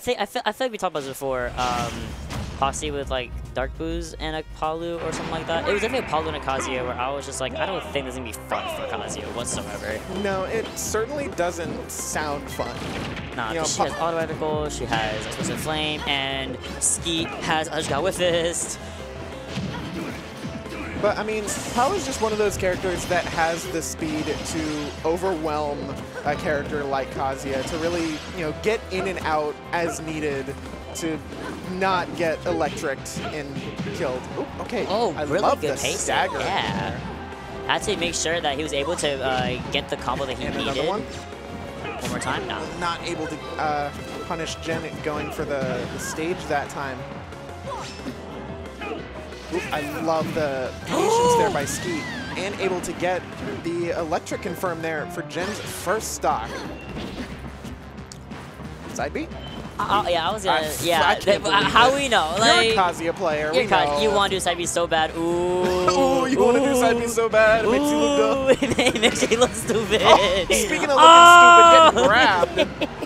I think I feel, I feel like we talked about this before. Um, Posse with like Dark Booze and a Palu or something like that. It was definitely a Palu and a Kazuya where I was just like, I don't think this is gonna be fun for Kazuya whatsoever. No, it certainly doesn't sound fun. Nah, You know, she has Auto Reticle, she has Explosive Flame, and Skeet has Ajga with Fist. But I mean, Paul is just one of those characters that has the speed to overwhelm a character like Kazuya to really, you know, get in and out as needed to not get electricked and killed. Ooh, okay. Oh, I really love good the pacing. stagger. Yeah. Had to make sure that he was able to uh, get the combo that he And needed. another one. One more time? No. Not able to uh, punish Gen going for the, the stage that time. Oop, I love the patience there by Skeet. And able to get the electric confirm there for Gen's first stock. Side B? Uh, yeah, I was gonna. I- yeah, that- how it. we know? Like, You're a Kazuya player. you're we Kaz- know. you want to do side B so bad. Ooh. Ooh, you want to do side B so bad? It makes you look dumb. Ooh, it makes you look stupid. Oh, speaking of looking Oh! stupid, getting grabbed.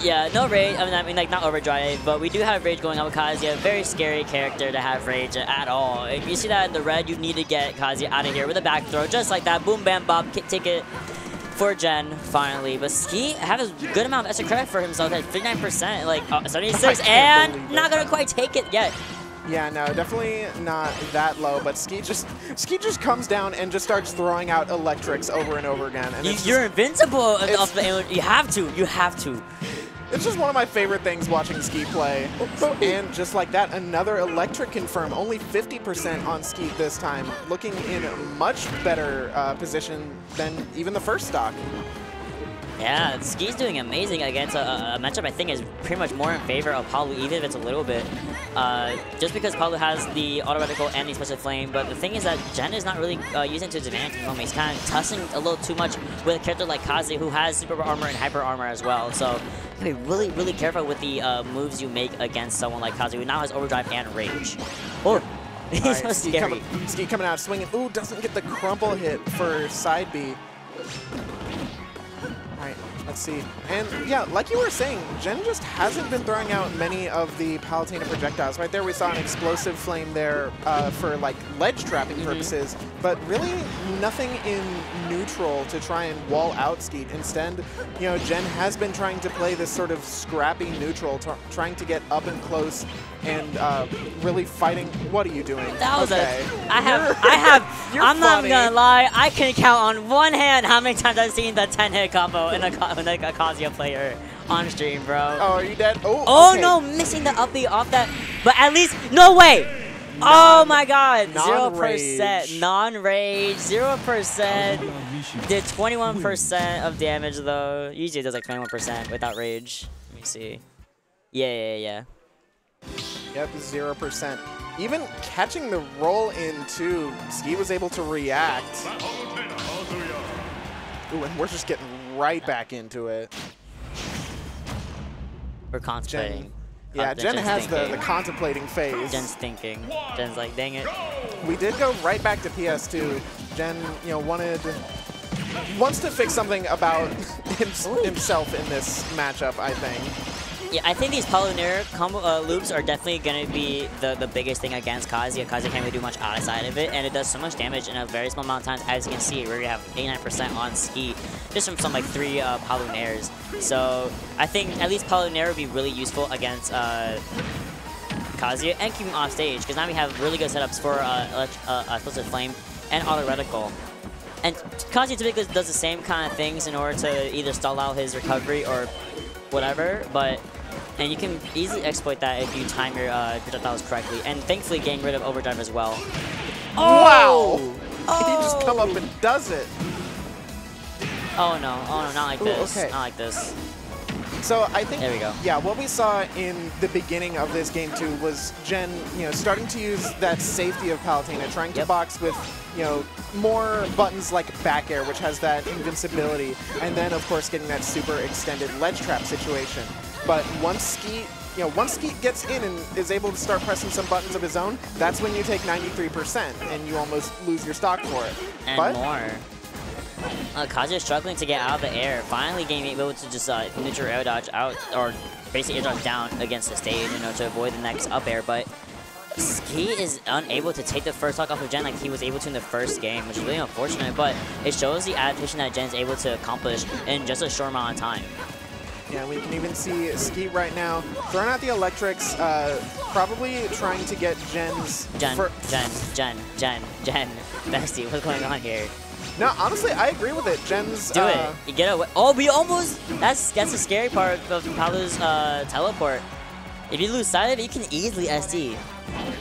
Yeah, no rage. I mean, I mean, like not overdrive, but we do have rage going on with Kazuya. Very scary character to have rage at all. If you see that in the red, you need to get Kazuya out of here with a back throw, just like that. Boom, bam, bob, kick ticket for Gen finally. But Ski have a good amount of extra credit for himself at 59%, like uh, 76, and not gonna quite take it yet. Yeah, no, definitely not that low, but Ski just Ski just comes down and just starts throwing out electrics over and over again. And You, it's, you're invincible it's- off the You have to. You have to. It's just one of my favorite things watching Ski play. And just like that, another electric confirm, only 50% on Ski this time, looking in a much better uh, position than even the first stock. Yeah, Ski's doing amazing against a, a matchup I think is pretty much more in favor of Palu, even if it's a little bit. Uh, just because Palu has the auto and the special flame, but the thing is that Gen is not really uh, using it to his advantage at the moment. He's kind of tussling a little too much with a character like Kazi, who has super armor and hyper armor as well. So you be really, really careful with the uh, moves you make against someone like Kazi, who now has overdrive and rage. Oh, he's All so right, Ski, scary. coming, Ski coming out swinging. Ooh, doesn't get the crumple hit for side B. All right, let's see. And yeah, like you were saying, Gen just hasn't been throwing out many of the Palutena projectiles. Right there, we saw an explosive flame there uh, for like ledge trapping Mm-hmm. purposes, but really nothing in neutral to try and wall out Skeet. Instead, you know, Gen has been trying to play this sort of scrappy neutral, trying to get up and close and uh, really fighting. What are you doing? That was okay. a. I have. I have, I'm not gonna lie. I can count on one hand how many times I've seen the 10 hit combo in a, Ka- in a Kazuya player on stream, bro. Oh, are you dead? Oh, Oh okay. no, missing the up B off that. But at least, no way. oh my God, zero percent non-rage. zero percent. Did 21% of damage though. Usually it does like 21% without rage. Let me see. Yeah, yeah, yeah. Yep, zero percent. Even catching the roll in too, Ski was able to react. Ooh, and we're just getting right back into it. We're concentrating. Gen, yeah, Gen Gen's has the, the contemplating phase. Gen's thinking. Gen's like, dang it. we did go right back to PS2. Gen, you know, wanted wants to fix something about him, himself in this matchup. I think. Yeah, I think these Paluneer combo uh, loops are definitely going to be the, the biggest thing against Kazuya. Kazuya can't really do much outside of it, and it does so much damage in a very small amount of time, as you can see, where you have 89% on Ski, just from some like three uh, Paluneers. So I think at least Paluneer would be really useful against uh, Kazuya and keep him off stage, because now we have really good setups for uh, uh, uh, Explosive Flame and Auto Reticle. And Kazuya typically does the same kind of things in order to either stall out his recovery or whatever, but and you can easily exploit that if you time your uh, projectiles correctly, and thankfully getting rid of overdrive as well. Wow! Oh! He just come up and does it. Oh no! Oh no! Not like Ooh, this! okay. Not like this! So I think There we go. Yeah, what we saw in the beginning of this game too was Gen, you know, starting to use that safety of Palutena, trying to Yep. box with, you know, more buttons like back air, which has that invincibility, and then of course getting that super extended ledge trap situation. But once Skeet, you know, once Skeet gets in and is able to start pressing some buttons of his own, that's when you take 93% and you almost lose your stock for it. And but more. Uh, Kazuya struggling to get out of the air. Finally getting able to just uh, neutral air dodge out, or basically air dodge down against the stage, you know, to avoid the next up air. But Ski is unable to take the first stock off of Gen like he was able to in the first game, which is really unfortunate, but it shows the adaptation that Gen's able to accomplish in just a short amount of time. Yeah, we can even see Skeet right now throwing out the electrics, uh, probably trying to get Gen's... Gen, Gen, Gen, Gen, Gen, Bestie, what's going on here? No, honestly, I agree with it. Gen's Do uh, it. You get away. Oh, we almost... That's that's the scary part of Palu's uh, teleport. If you lose sight of it, you can easily SD.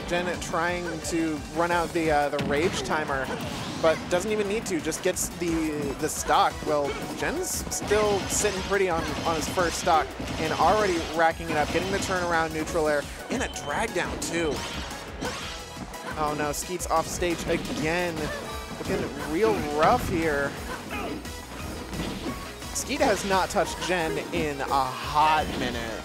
Gen trying to run out the uh, the rage timer, but doesn't even need to. Just gets the the stock. Well, Gen's still sitting pretty on on his first stock and already racking it up, getting the turnaround neutral air and a drag down too. Oh no, Skeet's off stage again. Looking real rough here. Skeet has not touched Gen in a hot minute.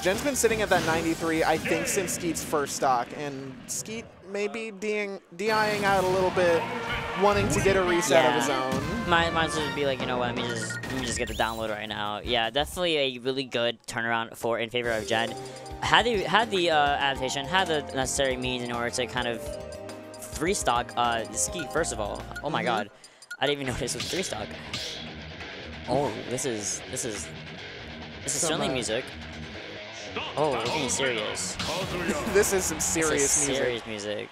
Gen's been sitting at that 93, I think, since Skeet's first stock, and Skeet may be DIing, DIing out a little bit, wanting to get a reset yeah. of his own. Might, might as well be like, you know what, let me just let me just get the download right now. Yeah, definitely a really good turnaround for in favor of Gen. Had the had the uh, adaptation, had the necessary means in order to kind of three stock uh, Skeet first of all. Oh my mm -hmm. god, I didn't even know this was three stock. Oh, this is this is this is certainly uh, music. Oh, we're getting serious. this is some serious is music. serious music.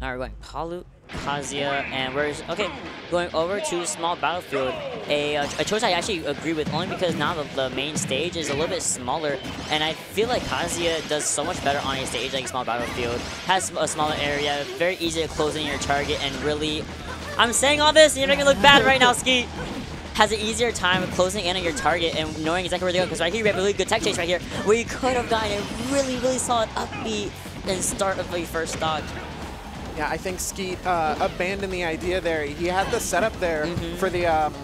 Now we're going Palu, Kazuya, and we're okay going over to small battlefield. A, a choice I actually agree with only because now the, the, main stage is a little bit smaller, and I feel like Kazuya does so much better on a stage like small battlefield. Has a smaller area, very easy to close in your target, and really. I'm saying all this, and you're making it look bad right now, Ski has an easier time closing in on your target and knowing exactly where they go. Because right here, we have a really good tech chase right here, where you could have gotten a really, really solid upbeat and start of the first stock. Yeah, I think Skeet uh, abandoned the idea there. He had the setup there mm -hmm. for the um,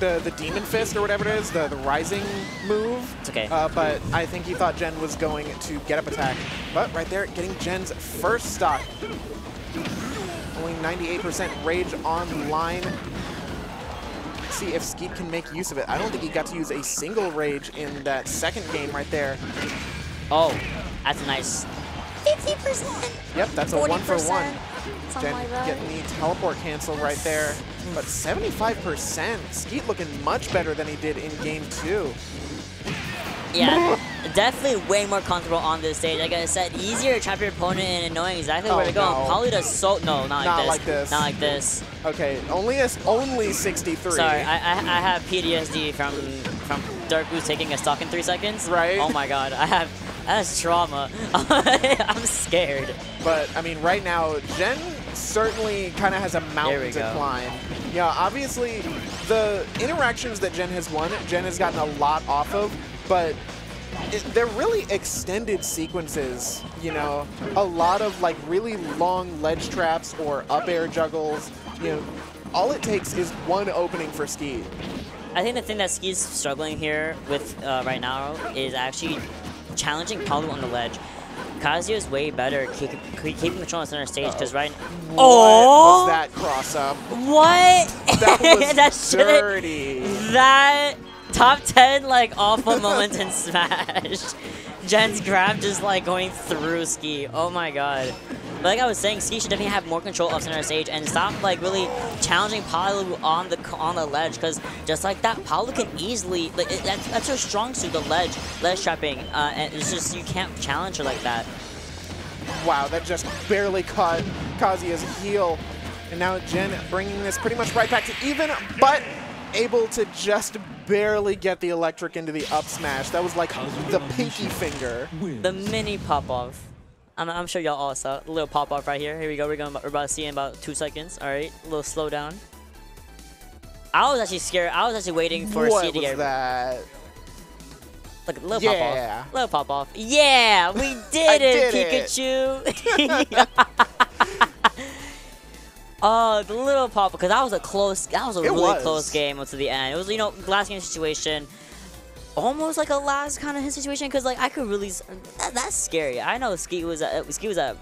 the the Demon Fist or whatever it is, the, the Rising move. It's okay. Uh, but I think he thought Gen was going to get up attack. But right there, getting Gen's first stock. Only 98% rage online see if Skeet can make use of it. I don't think he got to use a single rage in that second game right there. Oh, that's nice. 50%. Yep, that's a one for one. Gen like getting the teleport cancel right there. But 75%, Skeet looking much better than he did in game two. Yeah, definitely way more comfortable on this stage. Like I said, easier to trap your opponent in and knowing exactly oh, where to oh, go. No. Probably does so no, not, not like, this. Not like this. Okay, only a, only 63. Sorry, I, I, I have PTSD from from Dark Blue taking a stock in three seconds. Right. Oh my god, I have that's trauma. I'm scared. But I mean, right now, Gen certainly kind of has a mountain to go. climb. Yeah, obviously, the interactions that Gen has won, Gen has gotten a lot off of, but it, they're really extended sequences, you know, a lot of like really long ledge traps or up air juggles, you know, all it takes is one opening for Ski. I think the thing that Ski's struggling here with uh, right now is actually challenging Palu on the ledge. Kazuya is way better keep, keeping control on the center stage because right. What oh, was that cross up? What? That was that dirty. That top 10 like awful moments in Smash. Gen's grab just like going through Ski. Oh my god. But like I was saying, Ski should definitely have more control of center stage and stop like really challenging Palu on the on the ledge because just like that, Palu can easily like it, that's that's her strong suit, the ledge, ledge trapping, uh, and it's just you can't challenge her like that. Wow, that just barely caught Kazuya's heel, and now Gen bringing this pretty much right back to even, but able to just barely get the electric into the up smash. That was like the pinky finger. The mini pop-off. I'm, I'm, sure y'all all saw a little pop-off right here. Here we go. We're, going, we're about to see in about two seconds. All right, a little slow down. I was actually scared. I was actually waiting for what C to. What was that? Look, little yeah. pop-off. Little pop-off. Yeah, we did it, did Pikachu. Oh, the little pop because that was a close. That was a it really was. close game to the end. It was you know last game situation, almost like a last kind of situation because like I could really. That, that's scary. I know Ski was a Ski was a.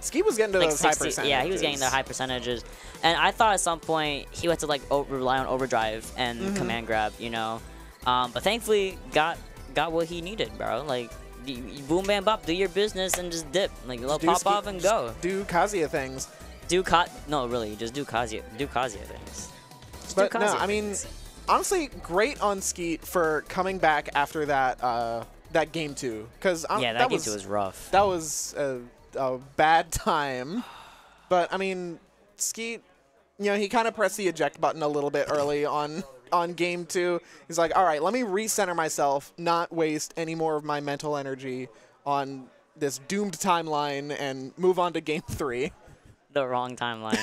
Skeet was getting to like those high percentages. yeah, he was getting the high percentages, and I thought at some point he had to like rely on overdrive and Mm-hmm. command grab, you know. Um, but thankfully, got got what he needed, bro. Like, boom, bam, bop, do your business and just dip, like Just pop off and go. Do Kazuya things. Do Ka- no, really, just do Kazuya, do Kazuya things. Just do But no, I mean, things. Honestly, great on Skeet for coming back after that uh, that game two. Because yeah, that, game two was rough. that was a, a bad time. But I mean, Skeet, you know, he kind of pressed the eject button a little bit early on on game two. He's like, all right, let me recenter myself, not waste any more of my mental energy on this doomed timeline, and move on to game three. the wrong timeline.